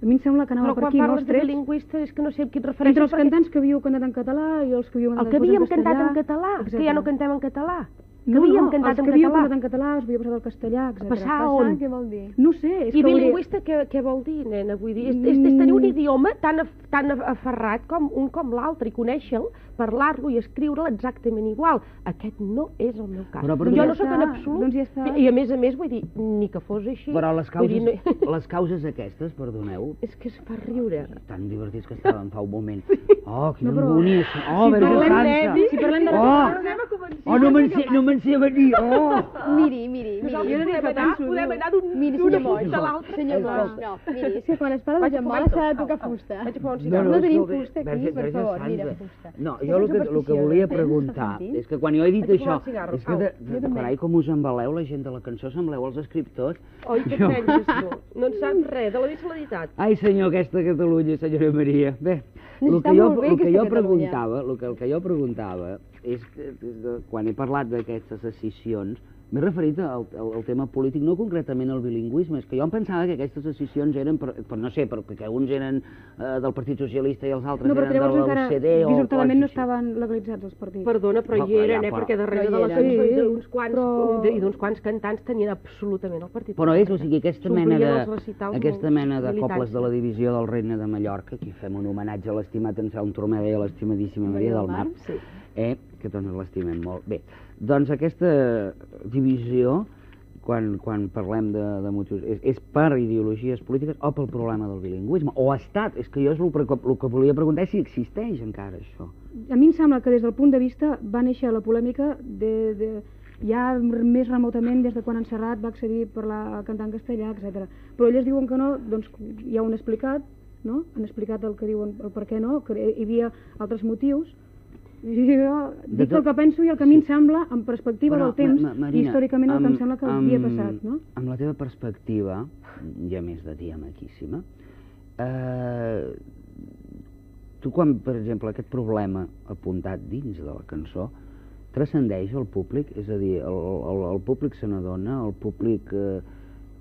a mi em sembla que anava Però per quan aquí, no? parles Els de trets, bilingüista és que no sé a qui et entre refereixes. els perquè cantants que havíeu cantat en català i els que havíeu El cantat que després havíem en cantat en català, que ja no cantem en català. Que No, havíem no, cantat els en que havíeu català. cantat en català, els havíeu passat al castellà, etc. Passar Passar, on? què vol dir? No sé, és I que bilingüista què, què vol dir, nena? Vull dir, és, és, és tenir un Mm. idioma tan, af- tan af- aferrat com un com l'altre i conèixer-lo, parlar-lo i escriure'l exactament igual. Aquest no és el meu cas. Però, però jo ja no sóc en absolut. doncs ja està. I a més a més, vull dir, ni que fos així. Però les vull dir, causes, no- les causes aquestes, perdoneu, és que es fa riure. tan divertits que estàvem fa un moment. Oh, quina No, però- angúnia. Oh, si Verge parlem Santa. si parlem de la- Oh, oh no me'n sé, no me'n sé venir. Oh! Miri, miri, miri. Jo no podem que anar, podem no. anar d'un Miri, senyor l'altra. senyor Boix, no, miri, és que quan es parla de gemmola s'ha de tocar fusta. Vaig a un No, cigarro. no, No tenim fusta aquí, per favor, mira, fusta. No, jo el que, el que volia preguntar és que quan jo he dit això, és que, de, carai, com us embaleu la gent de la cançó, sembleu els escriptors. Oi, Jo- penses tu? No en saps res, de la visceralitat. Ai, senyor, aquesta Catalunya, senyora Maria. Bé, el que jo, el que jo preguntava, el que, el que jo preguntava és que, quan he parlat d'aquestes escissions, m'he referit al, al, al tema polític, no concretament al bilingüisme, és que jo em pensava que aquestes escissions eren, per, per no sé, perquè uns eren eh, del Partit Socialista i els altres No, però eren de l'UCD o no coses així. estaven legalitzats els partits. Perdona, però No, hi però eren, ja, eh? però- Perquè darrere però de les cançons Sí, d'uns quants, però- d'uns quants cantants tenien absolutament el partit. Però és, o sigui, aquesta mena de, aquesta mena de cobles de la divisió del regne de Mallorca, aquí fem un homenatge a l'estimat Anselm Tormeda i a l'estimadíssima Maria del Mar, Sí. Eh, que tots l'estimem molt. Bé, doncs aquesta divisió, quan, quan parlem de, de motius, és, és per ideologies polítiques o pel problema del bilingüisme, o ha estat, és que jo és el, el que volia preguntar si existeix encara això. A mi em sembla que des del punt de vista va néixer la polèmica de, de, ja més remotament des de quan en Serrat va accedir per la en castellà, etc. Però elles diuen que no, doncs ja ho han explicat, no? Han explicat el que diuen, el per què no, que hi havia altres motius. Jo dic tot- el que penso i el que a mi em sembla, en perspectiva del temps, Ma- Ma- i històricament el que em sembla que havia amb- passat, no? Amb la teva perspectiva, ja més de tia maquíssima, eh, tu quan, per exemple, aquest problema apuntat dins de la cançó transcendeix al públic, és a dir, el, el, el públic se n'adona, el públic eh,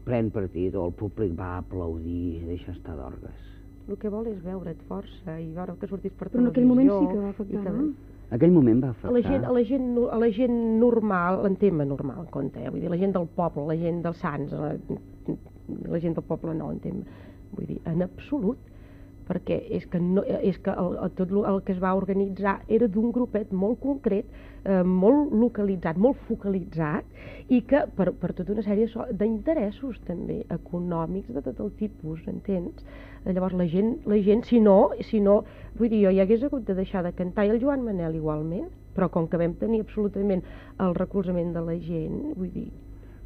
pren partit o el públic va aplaudir i deixa estar d'orgues. El que vol és veure't força i veure que sortís per Però en aquell moment sí que va afectar, no? Aquell moment va A afectar. la, gent, a, la gent, a la gent normal, en tema normal, en compte, eh? vull dir, la gent del poble, la gent dels sants, la, la gent del poble no, en tema, vull dir, en absolut, perquè és que, no, és que el, el, tot el que es va organitzar era d'un grupet molt concret, eh, molt localitzat, molt focalitzat, i que per, per tota una sèrie so- d'interessos també econòmics de tot el tipus, entens? Llavors la gent, la gent si no, si no, vull dir, jo ja hagués hagut de deixar de cantar i el Joan Manel igualment, però com que vam tenir absolutament el recolzament de la gent, vull dir,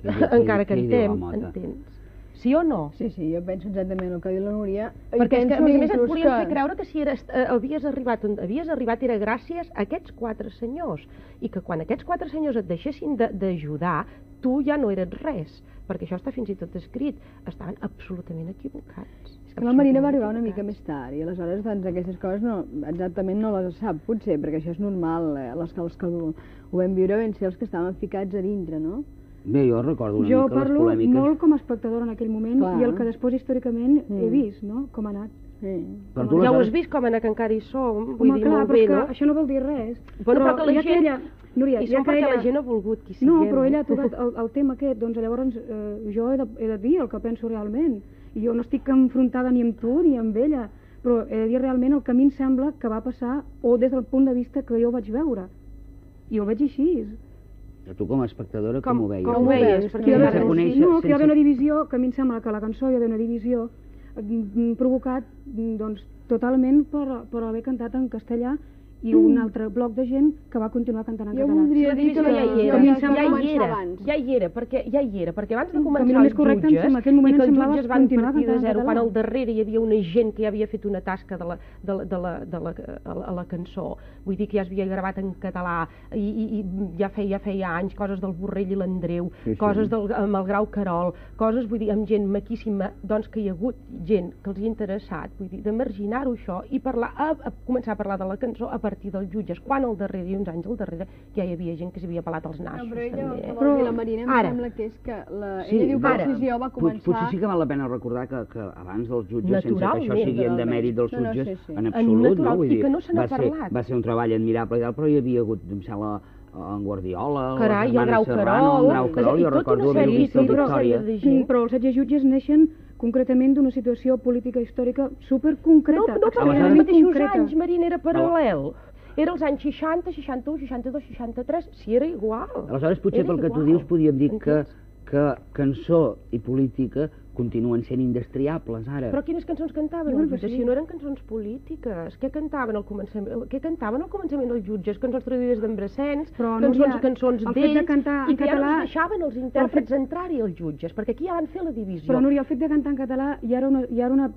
què encara la cantem, entens? Sí o no? Sí, sí, jo penso exactament el que diu la Núria. Perquè és que, a més a més, et volien que- fer creure que si eres, eh, havies, arribat on havies arribat era gràcies a aquests quatre senyors i que quan aquests quatre senyors et deixessin de- d'ajudar, tu ja no eres res, perquè això està fins i tot escrit. Estaven absolutament equivocats. És que la Marina va arribar una mica més tard i aleshores doncs, aquestes coses no, exactament no les sap, potser, perquè això és normal. Eh? Les que, els que ho, ho vam viure vam ser els que estaven ficats a dintre, no? Bé, jo recordo una Jo mica les parlo polèmiques. molt com a espectadora en aquell moment Clar. i el que després històricament he Mm. vist, no? Com ha anat. Sí. Però tu Ja ho has vist com en que encara hi som, vull Home, dir, clar, molt però bé, no? això no vol dir res. Bueno, però que la ja gent- Que ella, Núria, I ja som que perquè ella... la gent ha volgut que hi No, siguem. però ella ha tocat el, el tema aquest, doncs llavors eh, jo he de, he de dir el que penso realment. I jo no estic enfrontada ni amb tu ni amb ella, però he de dir realment el que a mi em sembla que va passar o des del punt de vista que jo ho vaig veure. I ho veig així. Tu com a espectadora, com, Com- ho veies? com ho veies? Perquè Que hi va Sense haver, conèixer- no, que hi va haver sense- una divisió, que a mi em sembla que la cançó hi va haver una divisió mm, provocat mm, doncs, totalment per, per haver cantat en castellà i un altre bloc de gent que va continuar cantant en Jo català. voldria La dir que ja hi era, ja, sembla hi era, ja hi era, perquè ja hi era, perquè abans de començar el els correcte jutges, sembla, aquell moment i que els jutges van partir de zero, quan al darrere hi havia una gent que ja havia fet una tasca de la, de la, de la, de la, a la, a la cançó, vull dir que ja es havia gravat en català, i, i, i ja, feia, ja feia anys, coses del Borrell i l'Andreu, Sí, sí. coses del, amb el Grau Carol, coses, vull dir, amb gent maquíssima, doncs que hi ha hagut gent que els hi ha interessat, vull dir, de marginar-ho això i parlar, a, a començar a parlar de la cançó a partir dels jutges, quan al darrere, i uns anys al darrere, ja hi havia gent que s'havia pelat els nassos, No, però ella, també. eh? dir la Marina, em Ara. sembla que és que la, Sí, ella diu que ara. la decisió va Pot- començar... Potser sí que val la pena recordar que, que abans dels jutges, sense que això sigui en demèrit dels No, no, jutges, sí, sí. en En absolut, natural, no? Vull dir, que no se n'ha va, ser, parlat. va ser un treball admirable i tal, però hi havia hagut, em sembla, en Guardiola, Carai, la Grau Serrano, Carol, el Grau Carol, jo recordo haver vist el Victòria. però els setze jutges neixen concretament d'una situació política històrica superconcreta. No, no, Aleshores- en els mateixos concreta. anys, Marina, era paral·lel. Era els anys 60, 61, 62, 63, si era igual. Aleshores, potser Era pel que tu igual. dius podíem dir que, que cançó i política continuen sent indestriables ara. Però quines cançons cantaven els que jutges? sí. Si no eren cançons polítiques. Què cantaven al començament? Què cantaven al començament els jutges? Cançons traduïdes d'embracents, Però, cançons, Núria, cançons el fet de d'ells, cantar i en que ja no català- els deixaven els intèrprets entrar-hi els jutges, perquè aquí ja van fer la divisió. Però, Núria, el fet de cantar en català ja era una, ja era una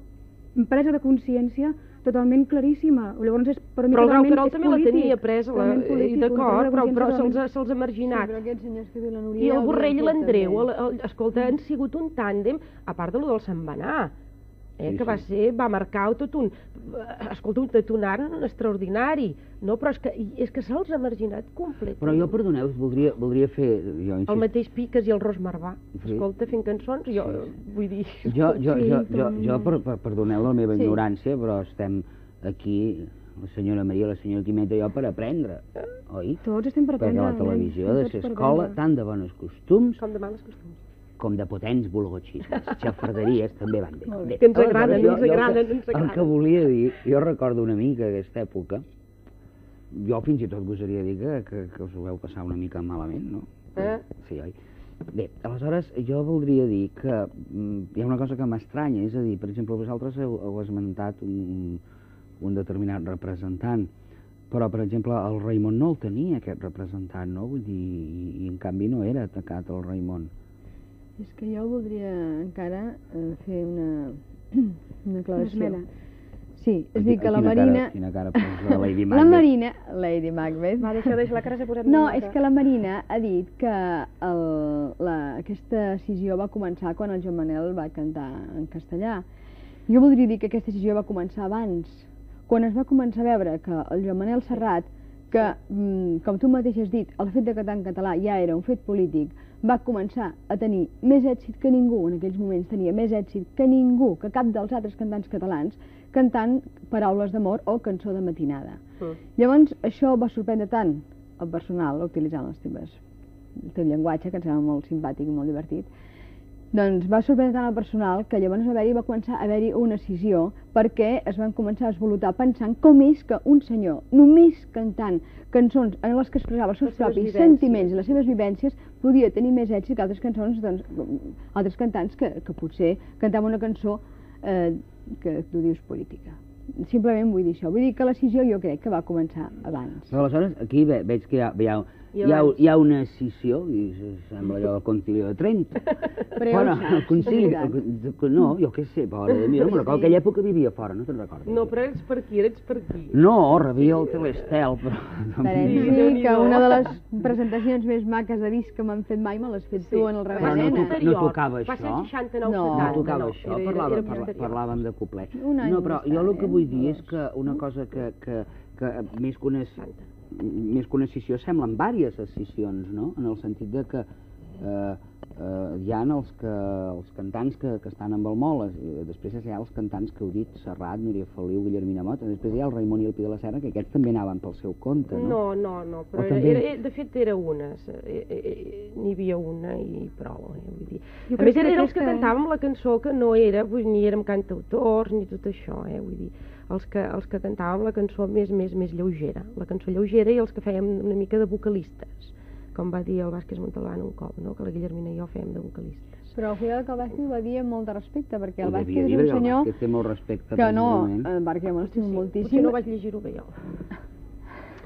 presa de consciència totalment claríssima. Llavors, és, per mi, però el Grau Carol també la polític, tenia presa, la, i polític, una d'acord, però, però se'ls ha- se'ls ha Sí, marginat. però aquests senyors que diu la Núria... I el Borrell i l'Andreu, escolta, han sigut un tàndem, a part de lo del se'n va anar, eh, Sí, que va sí. ser, va marcar tot un, escolta, un detonant extraordinari, no? Però és que, és que se'ls ha marginat completament. Però jo, perdoneu, voldria, voldria fer... Jo, El insist, mateix Piques i el Ros Marvà, Sí. escolta, fent cançons, jo Sí. vull dir... jo, jo, Sí, jo, jo, jo per, per, perdoneu la meva Sí. ignorància, però estem aquí, la senyora Maria, la senyora Quimeta i jo, per aprendre, oi? Tots estem per Perquè aprendre. la nen, televisió ha de ser escola tant de bons costums Com de males costums. Com de potents vulgotxismes. Xafarderies també van bé. Bé. Que ens agraden, jo- ens agraden, ens El que agraden. volia dir, jo recordo una mica aquesta època, jo fins i tot gosaria dir que, que, que us ho veu passar una mica malament, no? Eh? Sí, oi? Bé, aleshores, jo voldria dir que mm, hi ha una cosa que m'estranya, és a dir, per exemple, vosaltres heu, heu esmentat un, un determinat representant, però, per exemple, el Raimon no el tenia, aquest representant, no? Vull dir, i, i en canvi no era atacat el Raimon. És que jo voldria encara eh, fer una, una Una declaració. esmena. Sí, és a dir, que la Quina Marina... Cara, quina cara posa la Lady La Macbeth. Marina... Lady Macbeth. Va, deixa, deixa, la cara s'ha posat No, és que la Marina ha dit que el, la, aquesta decisió va començar quan el Joan Manel va cantar en castellà. Jo voldria dir que aquesta decisió va començar abans, quan es va començar a veure que el Joan Manel Serrat, que, mm, com tu mateix has dit, el fet de cantar en català ja era un fet polític, va començar a tenir més èxit que ningú, en aquells moments tenia més èxit que ningú, que cap dels altres cantants catalans, cantant paraules d'amor o cançó de matinada. Mm. Llavors, això va sorprendre tant el personal, utilitzant les teves, el teu llenguatge, que em sembla molt simpàtic i molt divertit, doncs va sorprendre tant el personal que llavors va haver-hi va començar a haver-hi una decisió perquè es van començar a esvolutar pensant com és que un senyor, només cantant cançons en les que expressava els seus Les propis vivències. sentiments i les seves vivències, podia tenir més èxit que altres cançons, doncs, altres cantants que, que potser cantaven una cançó eh, que tu dius política. Simplement vull dir això. Vull dir que la decisió jo crec que va començar abans. Però aleshores, aquí ve, veig que hi ha, hi ha, I hi ha, hi ha una escissió, i se- sembla allò del concili de Trent. Però bueno, el concili, el, con- no, jo què sé, de mi, no me'n recordo, Sí. aquella època vivia fora, no te'n recordes? No, però ets per aquí, ets per aquí. No, rebia el telestel, però... No, Sí, sí, que una de les presentacions més maques de disc que m'han fet mai me l'has fet Sí. tu en el Però Rebel no Nena. toca- no tocava Va ser això? 69, No, 70. no tocava no, això, era, parlava, era parla, posterior. parlàvem de coplet. Un any No, però jo el que eh? vull dir és que una cosa que, que, que més que una, més que una escissió semblen diverses escissions, no? En el sentit de que eh, eh, hi ha els, que, els cantants que, que estan amb el Moles, i després hi ha els cantants que heu dit, Serrat, Núria Feliu, Guillermina Mota, després hi ha el Raimon i el Pi de la Serra, que aquests també anaven pel seu compte, no? No, no, no, però era, també- era, era, de fet era una, eh, eh, eh, n'hi havia una i prou, eh, vull dir. Jo A més, eren els que aquesta- cantàvem la cançó que no era, vull, ni érem cantautors ni tot això, eh, vull dir, els que, els que cantàvem la cançó més, més, més lleugera, la cançó lleugera i els que fèiem una mica de vocalistes, com va dir el Vázquez Montalbán un cop, no? que la Guillermina i jo fèiem de vocalistes. Però cuidado que el Vázquez ho va dir amb molt de respecte, perquè el Vázquez és un el senyor Vázquez té molt respecte, que no, precisament. eh, perquè jo me l'estimo Potser moltíssim, no vaig llegir-ho bé jo.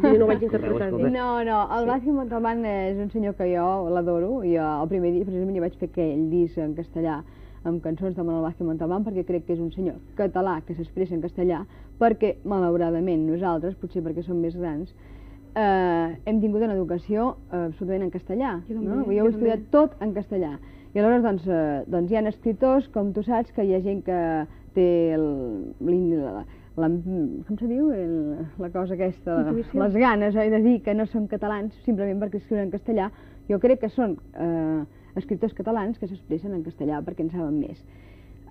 Jo no vaig interpretar bé. No, no, el Vázquez Montalbán és un senyor que jo l'adoro i el primer dia precisament jo vaig fer aquell disc en castellà amb cançons de Manuel Vázquez Montalbán perquè crec que és un senyor català que s'expressa en castellà perquè, malauradament, nosaltres, potser perquè som més grans, eh, hem tingut una educació eh, absolutament en castellà. Jo també, no? Jo jo he estudiat tot en castellà. I aleshores, doncs, eh, doncs hi ha escriptors, com tu saps, que hi ha gent que té el, la, la, com se diu? El, la cosa aquesta, Intuïció. les ganes eh, de dir que no són catalans simplement perquè escriuen en castellà. Jo crec que són eh, escriptors catalans que s'expressen en castellà perquè en saben més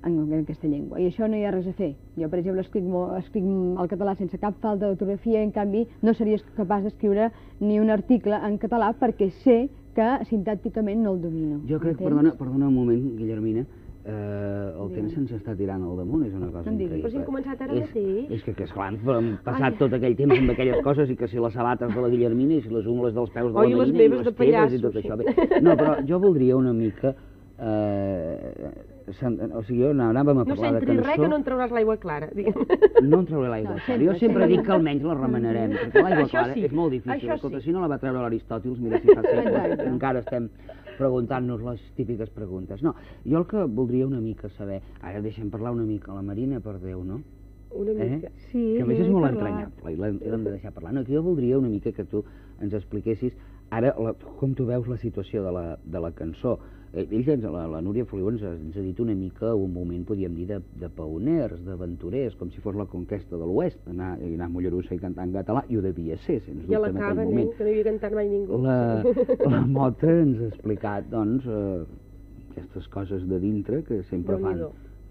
en, en aquesta llengua. I això no hi ha res a fer. Jo, per exemple, escric, mo- escric el català sense cap falta d'ortografia i, en canvi, no seria capaç d'escriure ni un article en català perquè sé que sintàcticament no el domino. Jo crec, entens? perdona, perdona un moment, Guillermina, eh, el Digue'm. temps se'ns està tirant al damunt, és una cosa No increïble. Però si hem començat ara és, mateix. És que, que esclar, hem passat tot aquell temps amb aquelles coses i que si les sabates de la Guillermina i si les ungles dels peus de la les Marina meves i les de teves i pallasso, tot això. Bé, no, però jo voldria una mica... Eh, o sigui, jo anàvem a No parlar de sentris cançó... res que no en trauràs l'aigua clara, digue'm. No en trauré l'aigua No, clara. sempre, Jo sempre sempre. dic que almenys la remenarem, perquè l'aigua clara sí, és molt difícil. això Escolta, sí. si no la va treure l'Aristòtils, mira si fa Exacte. encara estem preguntant-nos les típiques preguntes. No, jo el que voldria una mica saber... Ara deixem parlar una mica a la Marina, per Déu, no? Una Eh? mica. Sí, que a més és molt parlat. entranyable i l'hem de deixar parlar. No, que jo voldria una mica que tu ens expliquessis ara la, com tu veus la situació de la, de la cançó. Eh, Ells, ens- la, la Núria Feliu ens, ha- ens ha dit una mica un moment, podríem dir, de, de pioners, d'aventurers, com si fos la conquesta de l'Oest, anar, i anar a Mollerussa i cantar en català, i ho devia ser, sens dubte, en l'acaba, aquell nen, moment. que no hi havia cantat mai ningú. La, la Mota ens ha explicat, doncs, eh, aquestes coses de dintre que sempre fan,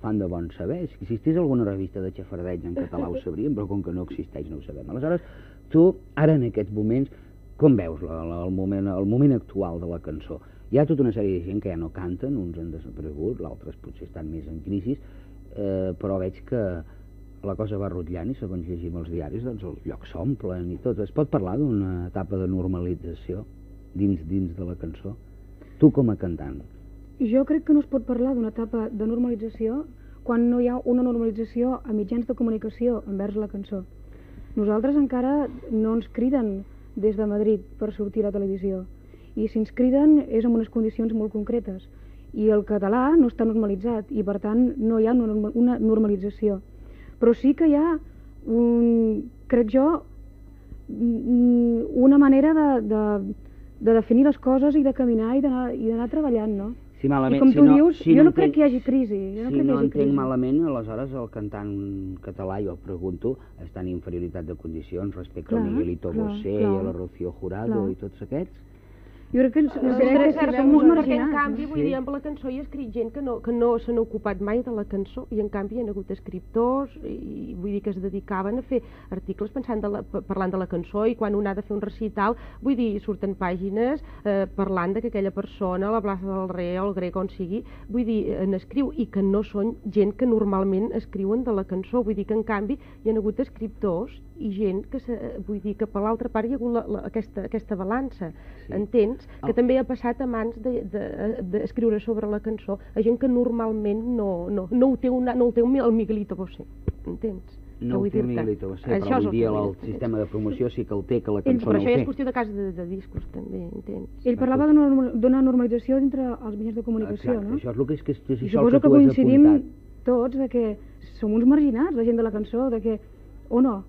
fan de bon saber. Si existís alguna revista de xafardeig en català ho sabríem, però com que no existeix no ho sabem. Aleshores, tu, ara en aquests moments, com veus la, la, el, moment, el moment actual de la cançó? Hi ha tota una sèrie de gent que ja no canten, uns han desaparegut, l'altres potser estan més en crisi, eh, però veig que la cosa va rotllant i segons llegim els diaris doncs els llocs s'omplen i tot. Es pot parlar d'una etapa de normalització dins dins de la cançó? Tu com a cantant. Jo crec que no es pot parlar d'una etapa de normalització quan no hi ha una normalització a mitjans de comunicació envers la cançó. Nosaltres encara no ens criden des de Madrid per sortir a la televisió i si ens criden és en unes condicions molt concretes i el català no està normalitzat i per tant no hi ha una, norma- una normalització però sí que hi ha un, crec jo mm, una manera de, de, de definir les coses i de caminar i d'anar i treballant, no? Si I malament, com si tu no, dius, si jo no entenc- crec que hi hagi crisi. Jo no si crec no que hi hagi entenc crisi. malament, aleshores el cantant català, jo pregunto, està en inferioritat de condicions respecte Clar, al Miguelito clar, Bosé, clar. a la Rocío Jurado Clar. i tots aquests? Jo crec que ens, ens crec que uns una- perquè en canvi, vull Sí. dir, amb la cançó hi ha escrit gent que no, que no se n'ha ocupat mai de la cançó i en canvi hi ha hagut escriptors i vull dir que es dedicaven a fer articles pensant de la, pa- parlant de la cançó i quan un ha de fer un recital, vull dir, surten pàgines eh, parlant de que aquella persona a la plaça del Rei o el grec on sigui, vull dir, en escriu i que no són gent que normalment escriuen de la cançó, vull dir que en canvi hi ha hagut escriptors i gent que, se, vull dir que per l'altra part hi ha hagut la, la, aquesta, aquesta balança, Sí. entens? Que El- també ha passat a mans d'escriure de, d'escriure sobre la cançó a gent que normalment no, no, no, ho, té una, no ho té un, el Miguelito Bosé, entens? No ho té el. Miguelito Bosé, però és avui el dia que el dir. sistema de promoció sí que el té, que la Ell, cançó però no això ho ja és té. qüestió de casa de, de discos també, entens? Ell parlava d'una norma- d'una normalització dintre els mitjans de comunicació, Exacte, no? això és el que és, que és, és I això suposo que que tu has coincidim apuntat. tots de que som uns marginats, la gent de la cançó, de que, o no,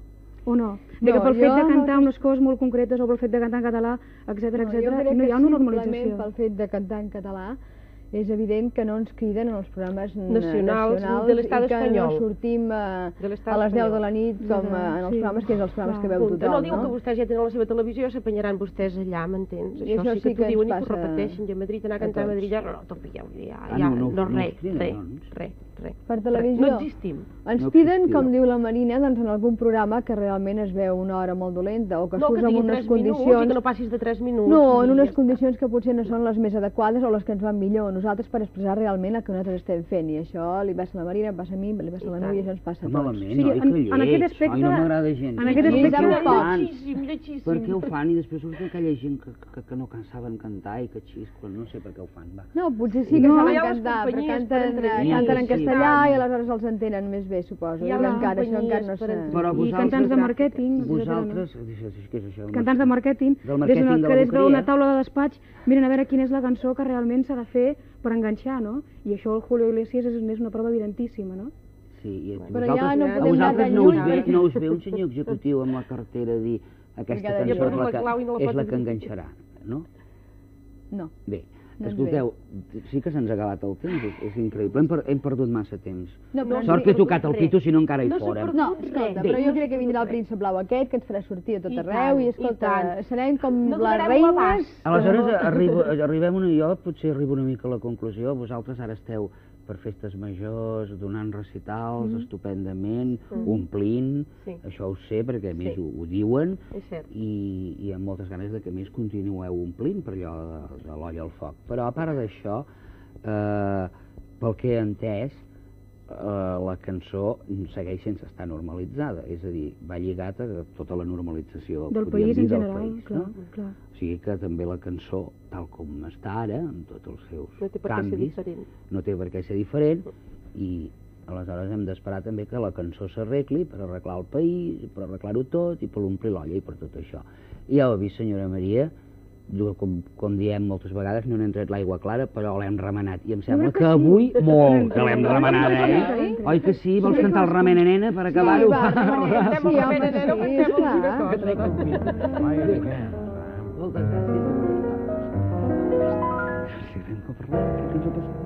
o no, de No, que pel fet de no cantar dis- unes coses molt concretes o pel fet de cantar en català, etc No, etc, no hi ha una normalització. pel fet de cantar en català és evident que no ens criden en els programes Nacionals nacionals de l'Estat i que espanyol. no sortim eh, De a les 10 de espanyol. la nit com Ja, eh, en els sí. programes que és els programes Clar. que veu tothom, no diu que no? vostès ja tenen la seva televisió, s'apanyaran vostès allà, m'entens? I Això, això sí sí que que t'ho diuen i t'ho passa repeteixen. Jo a Madrid anar a a cantar a tots. Madrid ja no, t'ho pilleu, ja, Ah, ja, no, no, no, no res, criden, res, doncs. res, res. Per televisió. No existim. Ens No piden, existia. com diu la Marina, doncs en algun programa que realment es veu una hora molt dolenta o que no, que surts en unes 3 minuts i condicions... que no passis de 3 minuts. No, en i unes ja està. condicions que potser no són les més adequades o les que ens van millor a nosaltres per expressar realment el que nosaltres estem fent. I això li passa a la Marina, em passa a mi, li passa a la Núria, això ens passa a tots. malament, Sí, en- que lleig. en aquest aspecte- Ai, no m'agrada gens. en aquest Per aspecte- què ho fan? Lletjíssim, lletjíssim. Per què ho fan? I després surt aquella gent que, que, que no saben cantar i que xisclen, no sé per què ho fan, va. No, potser sí que No, saben cantar, però canten, entretenir, canten en castellà sí. i aleshores els entenen més bé, suposo. Hi ha I encara, això encara no companyies per sé. Però I cantants de màrqueting? Vosaltres... Què és això? Cantants de màrqueting, des d'una- de des d'una taula de despatx miren a veure quina és la cançó que realment s'ha de fer per enganxar, no? I això el Julio Iglesias és, és una prova evidentíssima, no? Sí, i a Però vosaltres, ja no podem anar vosaltres tan no us, ve, no us ve un senyor executiu amb la cartera a dir aquesta cançó és la, i que, és la que enganxarà, no? No. Bé, escolteu, sí que se'ns ha acabat el temps, és, és increïble, hem, per, hem perdut massa temps. No, però Sort que he tocat el pito, si no encara hi No fora. No, escolta, Bé. però jo crec que vindrà el príncep blau aquest, que ens farà sortir a tot I arreu, tant, i escolta, serem com No les reines... Aleshores, arribo, arribem una, jo potser arribo una mica a la conclusió, vosaltres ara esteu per festes majors, donant recitals Mm-hmm. estupendament, omplint, Sí. això ho sé perquè a més Sí. ho, ho diuen, i, i amb moltes ganes de que més continueu omplint per allò de, de l'olla al foc. Però a part d'això, eh, pel que he entès, eh, la cançó segueix sense estar normalitzada, és a dir, va lligat a tota la normalització Del país dir, en del general, país, clar, no? clar. O sigui que també la cançó, tal com està ara, amb tots els seus No té per què ser canvis, diferent. no té per què ser diferent, i aleshores hem d'esperar també que la cançó s'arregli per arreglar el país, per arreglar-ho tot, i per omplir l'olla i per tot això. I ja ho ha vist, senyora Maria, com, com diem moltes vegades, no n'hem tret l'aigua clara, però l'hem remenat. I em sembla que que sí. avui molt que l'hem remenada, eh? Sí. Oi que sí? Vols cantar el remena nena per acabar-ho? va, remenem. Fem Sí, el home, sí, again. Moltes gràcies. Sí, anem a parlar. Què tens a passar?